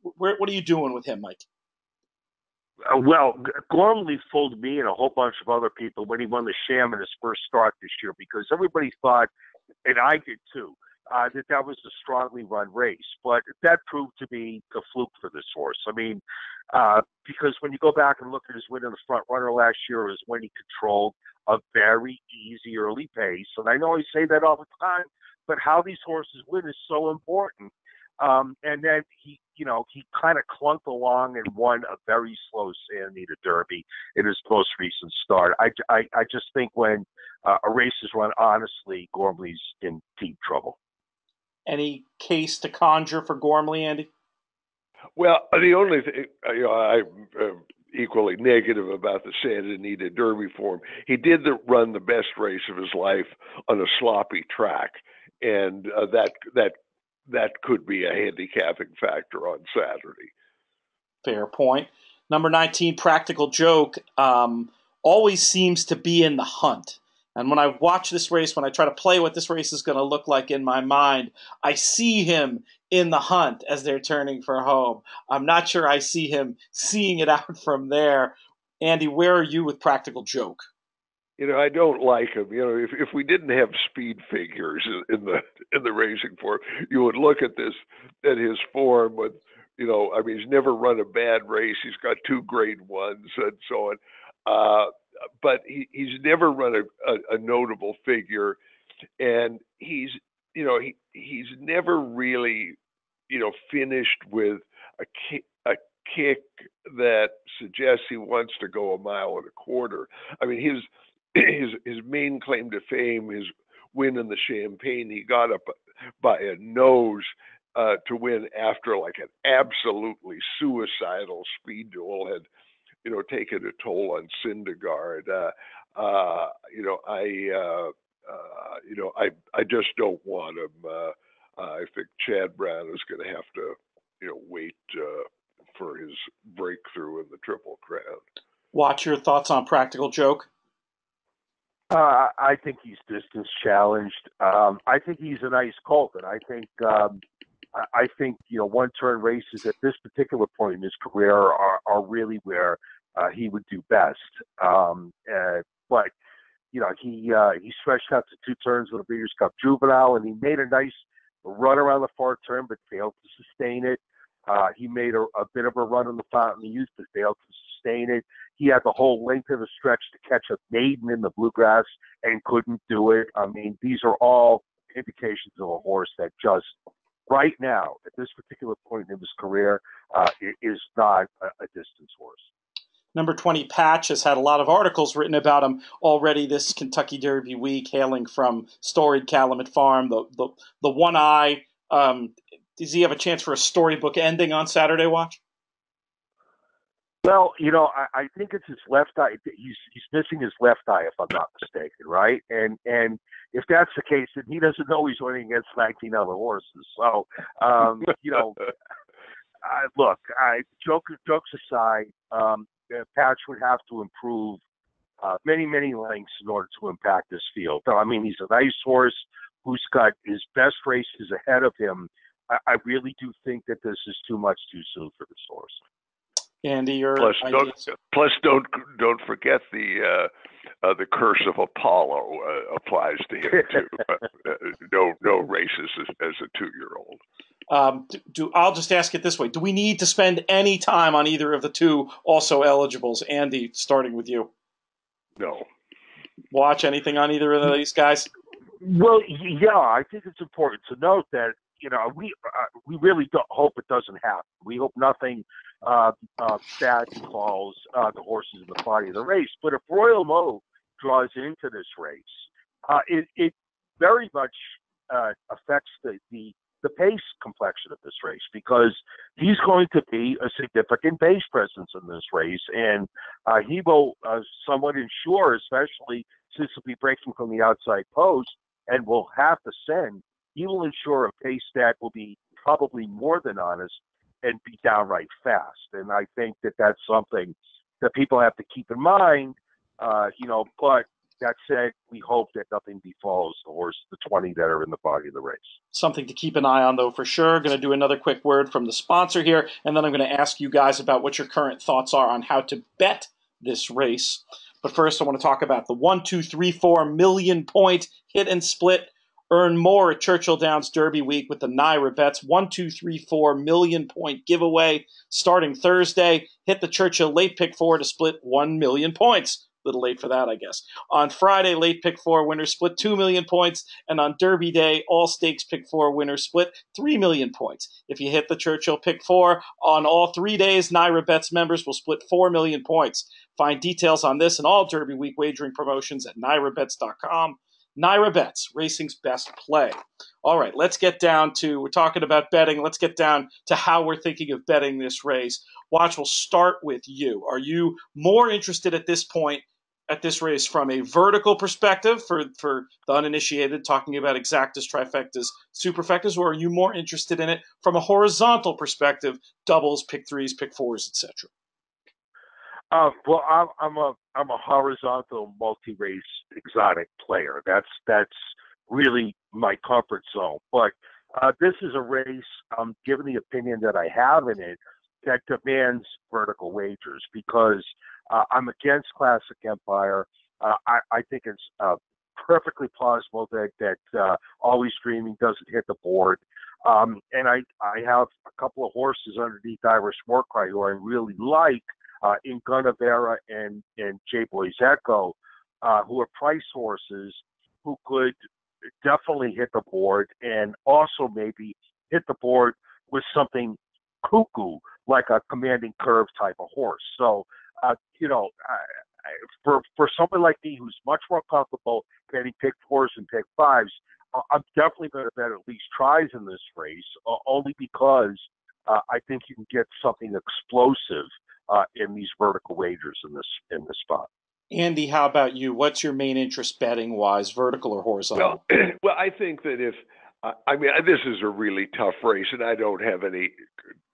where, what are you doing with him, Mike? Uh, well, Gormley fooled me and a whole bunch of other people when he won the Sham in his first start this year because everybody thought, and I did too, uh, that that was a strongly run race. But that proved to be a fluke for this horse. I mean, uh, because when you go back and look at his win in the front runner last year, it was when he controlled a very easy early pace. And I know I say that all the time, but how these horses win is so important. Um, and then he, you know, he kind of clunked along and won a very slow Santa Anita Derby in his most recent start. I, I, I just think when uh, a race is run honestly, Gormley's in deep trouble. Any case to conjure for Gormley, Andy? Well, the only thing you know, I'm uh, equally negative about the Santa Anita Derby for him. He did the, run the best race of his life on a sloppy track, and uh, that that that could be a handicapping factor on Saturday. Fair point. Number 19, Practical Joke, um, always seems to be in the hunt. And when I watch this race, when I try to play what this race is going to look like in my mind, I see him in the hunt as they're turning for home. I'm not sure I see him seeing it out from there. Andy, where are you with Practical Joke? You know, I don't like him. You know, if if we didn't have speed figures in the in the racing form, you would look at this at his form with, you know, I mean, he's never run a bad race. He's got two grade ones and so on. Uh, but he, he's never run a, a, a notable figure, and he's you know he he's never really you know finished with a kick, a kick that suggests he wants to go a mile and a quarter. I mean his his his main claim to fame, his win in the Champagne, he got up by a nose uh, to win after like an absolutely suicidal speed duel had you know, taken a toll on Syndergaard. Uh, uh, you know, I, uh, uh, you know, I, I just don't want him. Uh, I think Chad Brown is going to have to, you know, wait uh, for his breakthrough in the Triple Crown. Watch your thoughts on Practical Joke. Uh, I think he's distance challenged. Um, I think he's a nice colt, and I think um, I think you know one turn races at this particular point in his career are, are really where uh, he would do best. Um, uh, but you know he uh, he stretched out to two turns with a Breeders' Cup Juvenile, and he made a nice run around the far turn, but failed to sustain it. Uh, he made a, a bit of a run on the Fountain of Youth, but failed to sustain it. He had the whole length of the stretch to catch a maiden in the bluegrass and couldn't do it. I mean, these are all indications of a horse that just right now, at this particular point in his career, uh, is not a, a distance horse. Number 20 Patch has had a lot of articles written about him already this Kentucky Derby week, hailing from storied Calumet Farm, the, the, the one eye. Um, does he have a chance for a storybook ending on Saturday Watch? Well, you know, I, I think it's his left eye. He's he's missing his left eye, if I'm not mistaken, right? And and if that's the case, then he doesn't know he's winning against 19 other horses. So, um, you know, I, look, I joke jokes aside, um, Patch would have to improve uh, many many lengths in order to impact this field. I mean, he's a nice horse who's got his best races ahead of him. I, I really do think that this is too much too soon for this horse. Andy, your plus don't, plus don't don't forget the uh, uh, the curse of Apollo uh, applies to him too. Uh, no no races as, as a two year old. Um, do, do, I'll just ask it this way: Do we need to spend any time on either of the two also eligibles? Andy, starting with you. No. Watch anything on either of these guys? Well, yeah, I think it's important to note that you know we uh, we really hope it doesn't happen. We hope nothing uh, uh, calls uh, the horses in the body of the race. But if Royal Mo draws into this race, uh, it, it very much uh, affects the, the the pace complexion of this race because he's going to be a significant pace presence in this race, and uh, he will uh, somewhat ensure, especially since he'll be breaking from the outside post and will have to send. He will ensure a pace that will be probably more than honest and be downright fast. And I think that that's something that people have to keep in mind. Uh, you know, but that said, we hope that nothing befalls the horse, the 20 that are in the body of the race. Something to keep an eye on, though, for sure. Going to do another quick word from the sponsor here, and then I'm going to ask you guys about what your current thoughts are on how to bet this race. But first, I want to talk about the one, two, three, four million point hit and split. Earn more at Churchill Downs Derby Week with the NYRA Bets one, two, three, four million point giveaway starting Thursday. Hit the Churchill late pick four to split one million points A little late for that, I guess. On Friday, late pick four winners split 2 million points. And on Derby Day, all stakes pick four winners split 3 million points. If you hit the Churchill pick four on all three days, NYRA Bets members will split 4 million points. Find details on this and all Derby Week wagering promotions at nyrabets.com. NYRA Bets, racing's best play. All right, let's get down to, we're talking about betting. Let's get down to how we're thinking of betting this race. Watch, we'll start with you. Are you more interested at this point at this race from a vertical perspective for, for the uninitiated, talking about exactas, trifectas, superfectas, or are you more interested in it from a horizontal perspective, doubles, pick threes, pick fours, etc.? Uh, well, I'm, I'm a I'm a horizontal multi-race exotic player. That's that's really my comfort zone. But uh, this is a race, um, given the opinion that I have in it, that demands vertical wagers because uh, I'm against Classic Empire. Uh, I, I think it's uh, perfectly plausible that that uh, Always Dreaming doesn't hit the board. Um, and I I have a couple of horses underneath Irish War Cry who I really like uh, in Gunnevera and and J Boys Echo, uh, who are price horses who could definitely hit the board and also maybe hit the board with something cuckoo like a commanding curve type of horse. So uh, you know, for for somebody like me who's much more comfortable getting pick fours and pick fives, I'm definitely going to bet at least tries in this race, uh, only because uh, I think you can get something explosive uh, in these vertical wagers in this in this spot. Andy, how about you? What's your main interest betting wise, vertical or horizontal? Well, well, I think that if I mean this is a really tough race, and I don't have any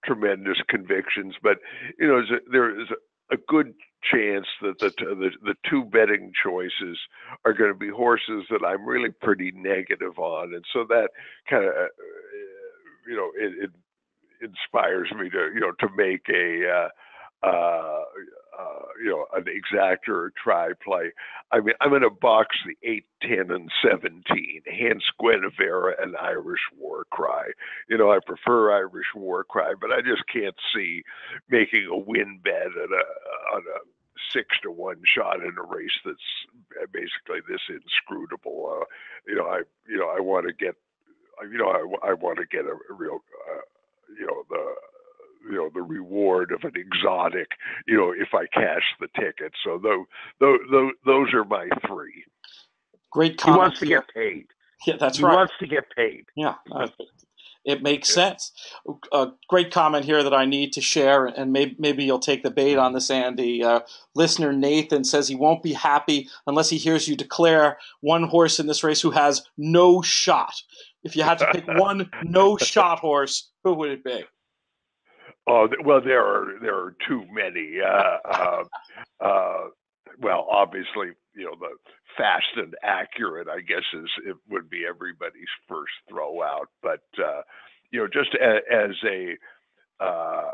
tremendous convictions, but you know there is a good chance that the, the the two betting choices are going to be horses that I'm really pretty negative on, and so that kind of uh, you know it, it, inspires me to you know to make a uh, uh, uh, you know, an exacta or try play. I mean, I'm going to box the 8, 10, and 17, Hence Gunnevera and Irish War Cry. You know, I prefer Irish War Cry, but I just can't see making a win bet at a, on a six to one shot in a race that's basically this inscrutable. Uh, you know, I you know I want to get you know I, I want to get a, a real uh, you know the you know the reward of an exotic you know if i cash the ticket. So those those those are my three. Great comment he wants to get paid. Yeah that's he right. he wants to get paid. Yeah uh, it makes yeah. sense. A great comment here that i need to share and maybe, maybe you'll take the bait on this andy. Uh, listener nathan says he won't be happy unless he hears you declare one horse in this race who has no shot. If you had to pick one no shot horse who would it be Oh well, there are there are too many. Uh, uh, uh, well, obviously, you know the fast and accurate. I guess is it would be everybody's first throw out, but uh, you know, just a, as a uh,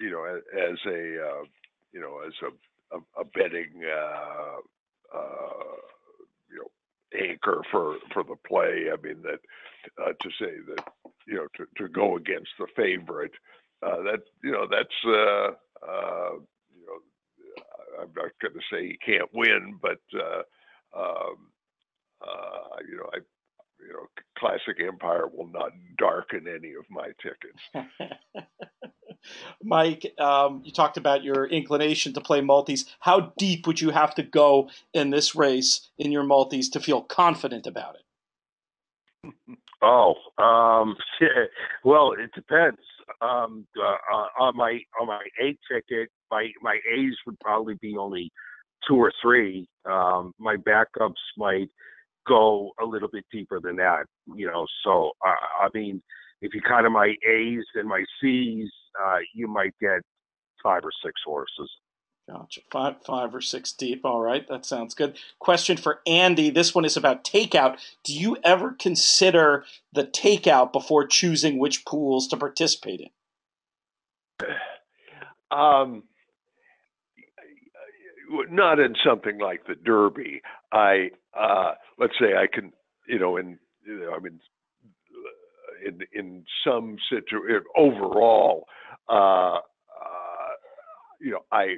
you know as a uh, you know as a a, a betting you know anchor for for the play. I mean that to say that you know to, to go against the favorite uh, that you know that's uh, uh, you know I'm not going to say he can't win, but uh, um, uh, you know I you know Classic Empire will not darken any of my tickets. Mike, um, you talked about your inclination to play multis. How deep would you have to go in this race in your multis to feel confident about it? Oh, um, well, it depends. Um, uh, on my on my A ticket, my my A's would probably be only two or three. Um, my backups might go a little bit deeper than that, you know. So uh, I mean, if you kind of my A's and my C's, uh, you might get five or six horses. Gotcha. Five, five or six deep. All right, that sounds good. Question for Andy. This one is about takeout. Do you ever consider the takeout before choosing which pools to participate in? Um, not in something like the Derby. I uh, let's say I can, you know, in you know, I mean, in in some situation overall, uh, uh, you know, I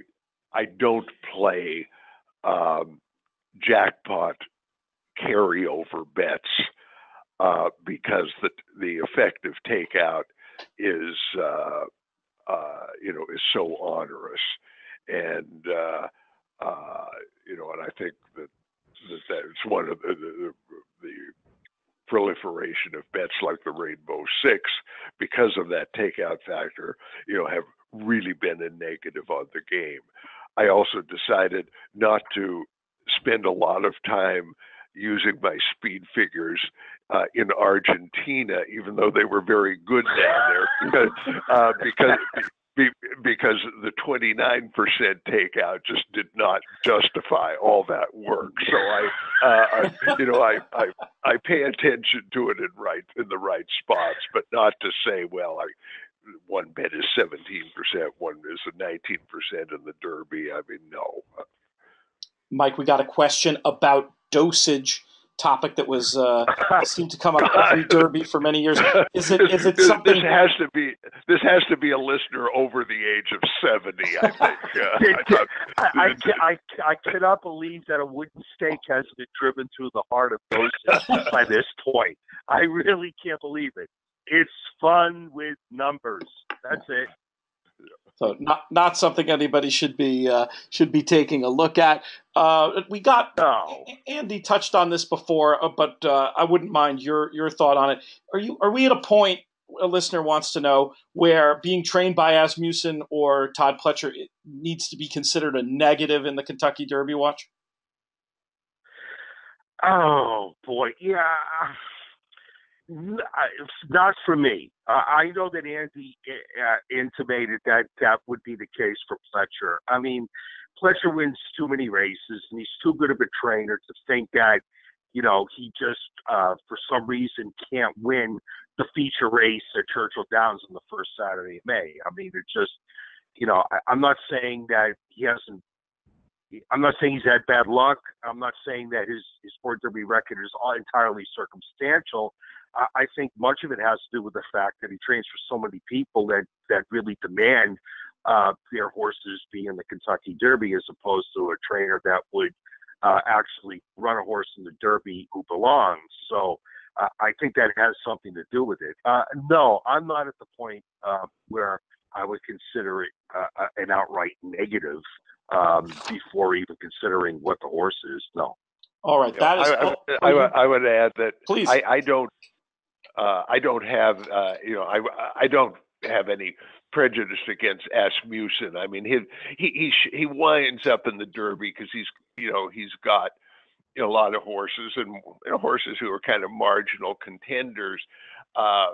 I don't play um, jackpot carryover bets uh, because the the effective takeout is uh, uh, you know is so onerous, and uh, uh, you know, and I think that that that's one of the, the, the proliferation of bets like the Rainbow Six because of that takeout factor, you know, have really been a negative on the game. I also decided not to spend a lot of time using my speed figures uh, in Argentina, even though they were very good down there, because uh, because because the 29% takeout just did not justify all that work. So I, uh, I you know, I, I, I pay attention to it in right in the right spots, but not to say, well, I, one bet is 17%, one is a 19% in the Derby. I mean, no. Mike, we got a question about dosage topic that was uh, seemed to come up every derby for many years. Is it is it something? This has to be this has to be a listener over the age of seventy. I think. Uh, I, I, I, I, cannot believe that a wooden stake has been driven through the heart of Joseph by this point. I really can't believe it. It's fun with numbers. That's it. So not not something anybody should be uh, should be taking a look at. Uh, we got no. Andy touched on this before, uh, but uh, I wouldn't mind your your thought on it. Are you are we at a point? A listener wants to know where being trained by Asmussen or Todd Pletcher needs to be considered a negative in the Kentucky Derby watch. Oh boy, yeah not for me. Uh, I know that Andy uh, intimated that that would be the case for Pletcher. I mean, Pletcher wins too many races, and he's too good of a trainer to think that, you know, he just uh, for some reason can't win the feature race at Churchill Downs on the first Saturday of May. I mean, it's just, you know, I, I'm not saying that he hasn't I'm not saying he's had bad luck. I'm not saying that his his Ford Derby record is all entirely circumstantial. I, I think much of it has to do with the fact that he trains for so many people that that really demand uh, their horses be in the Kentucky Derby as opposed to a trainer that would uh, actually run a horse in the Derby who belongs. So uh, I think that has something to do with it. Uh, no, I'm not at the point uh, where I would consider it uh, an outright negative um, before even considering what the horse is. No. All right, that is. I, I, I, I, would add that Please. I, I don't uh, I don't have, uh, you know, I I don't have any prejudice against Asmussen. I mean, he he he, he winds up in the Derby because he's, you know, he's got you know, a lot of horses and you know, horses who are kind of marginal contenders. Uh,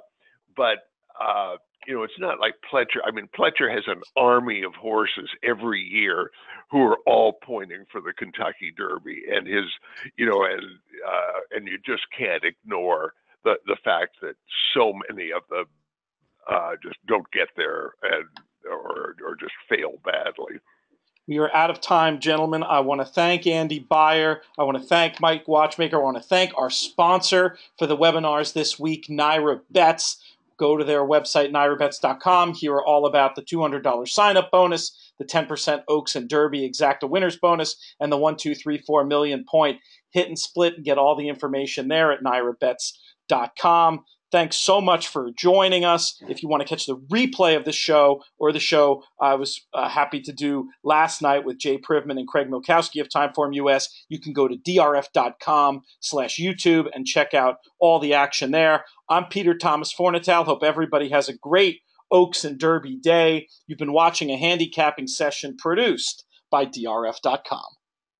but uh, you know, it's not like Pletcher. I mean, Pletcher has an army of horses every year who are all pointing for the Kentucky Derby, and his, you know, and uh, and you just can't ignore the the fact that so many of them uh, just don't get there and or or just fail badly. We are out of time, gentlemen. I want to thank Andy Beyer. I want to thank Mike Watchmaker. I want to thank our sponsor for the webinars this week, NYRA Bets. Go to their website, nyrabets.com. Hear all about the $200 sign up bonus, the 10% Oaks and Derby exacta winners bonus, and the 1, 2, 3, 4 million point hit and split and get all the information there at nyrabets.com com. Thanks so much for joining us. If you want to catch the replay of the show or the show I was uh, happy to do last night with Jay Privman and Craig Milkowski of Timeform US, you can go to drf.com slash YouTube and check out all the action there. I'm Peter Thomas Fornatale. Hope everybody has a great Oaks and Derby day. You've been watching a handicapping session produced by drf.com.